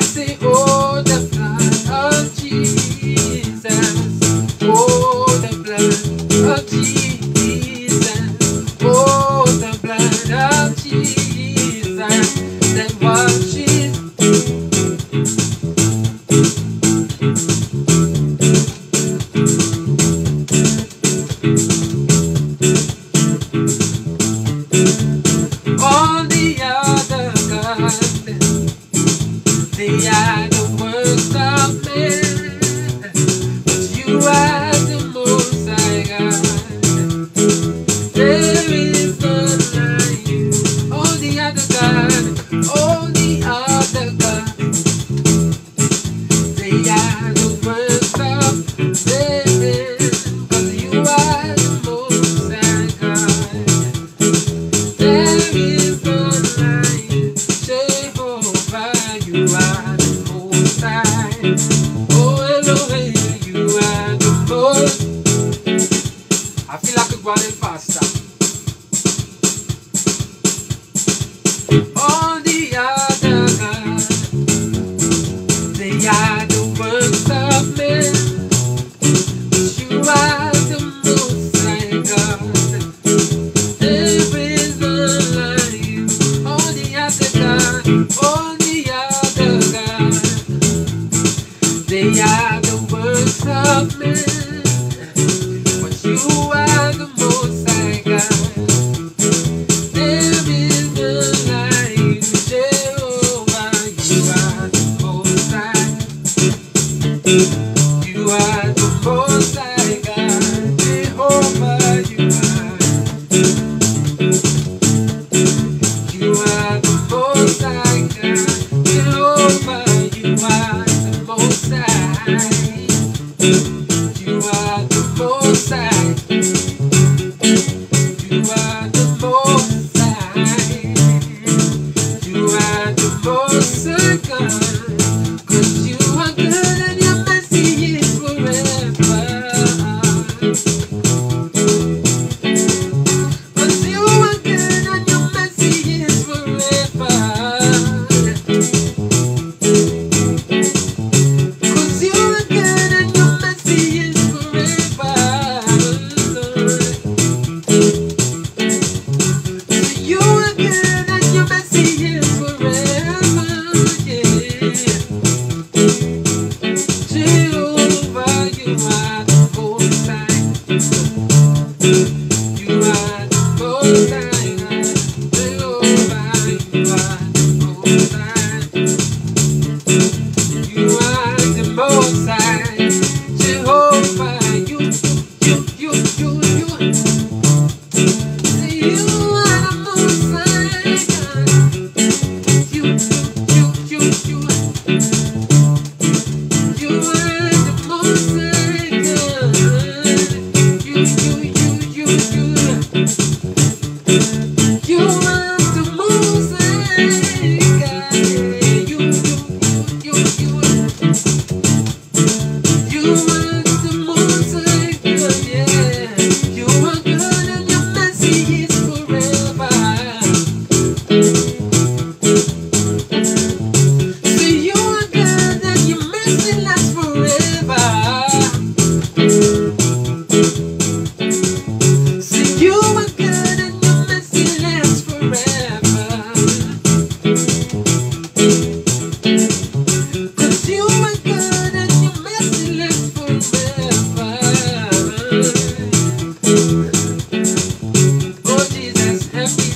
Say, oh, I feel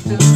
do.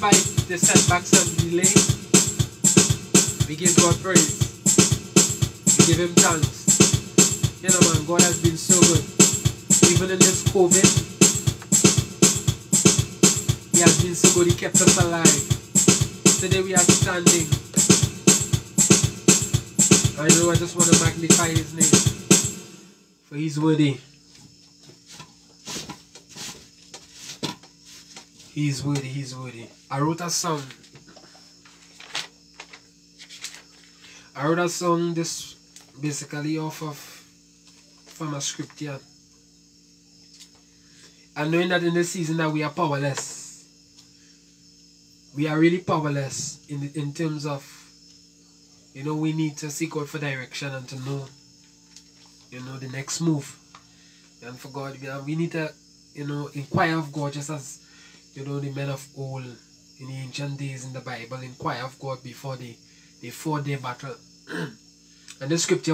despite the setbacks and delay, we give God praise. We give Him thanks. You know, man, God has been so good. Even in this COVID, He has been so good. He kept us alive. Today we are standing. I know I just want to magnify His name, for He's worthy. He's worthy, he's worthy. I wrote a song. I wrote a song this basically off of from a script here. And knowing that in this season that we are powerless. We are really powerless in in terms of you know we need to seek out for direction and to know you know the next move. And for God, we need to you know inquire of God just as you know, the men of old in the ancient days in the Bible inquire of God before the, the they battle. and the scripture